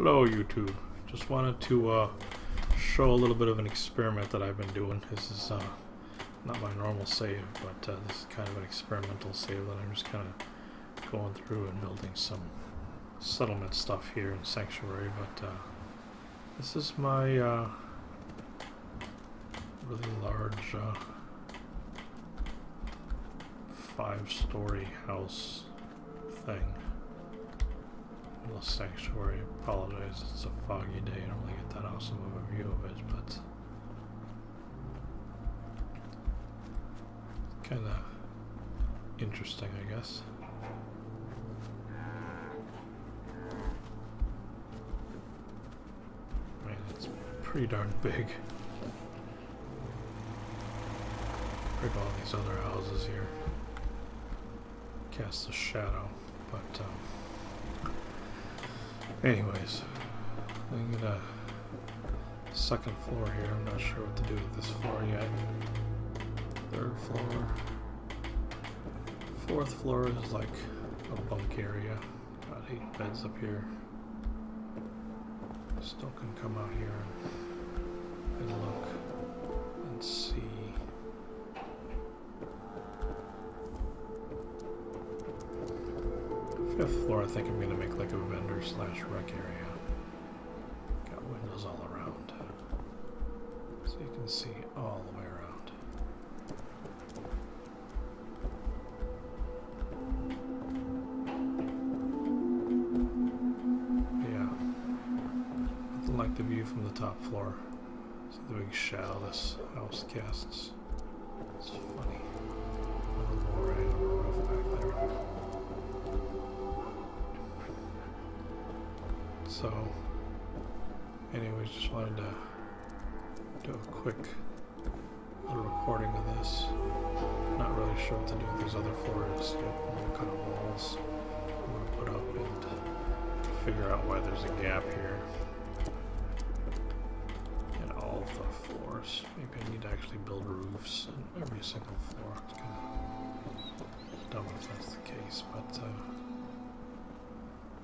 Hello YouTube. Just wanted to uh, show a little bit of an experiment that I've been doing. This is uh, not my normal save, but uh, this is kind of an experimental save that I'm just kind of going through and building some settlement stuff here in Sanctuary. But uh, this is my uh, really large uh, five-story house thing little sanctuary. Apologize, it's a foggy day. I don't really get that awesome of a view of it, but kind of interesting, I guess. I mean, it's pretty darn big. Compared all these other houses here. Casts a shadow, but um, Anyways, I'm gonna second floor here. I'm not sure what to do with this floor yet. Third floor. Fourth floor is like a bunk area. Got eight beds up here. Still can come out here and, look and see. Fifth floor, I think I'm gonna make like a vendor slash rec area. Got windows all around. So you can see all the way around. Yeah. Like the view from the top floor. See the big shadow this house casts. It's funny. So, anyways, just wanted to do a quick little recording of this. Not really sure what to do with these other floors yet. What kind of walls I'm going to put up and figure out why there's a gap here in all of the floors. Maybe I need to actually build roofs in every single floor. It's kind of dumb if that's the case, but uh,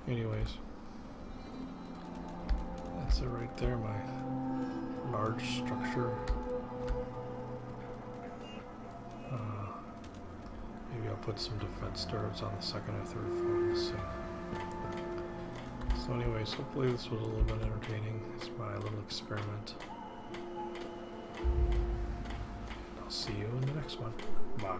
anyways. That's it right there, my large structure. Uh, maybe I'll put some defense turrets on the second or third floor, we'll see. So anyways, hopefully this was a little bit entertaining. It's my little experiment. I'll see you in the next one. Bye.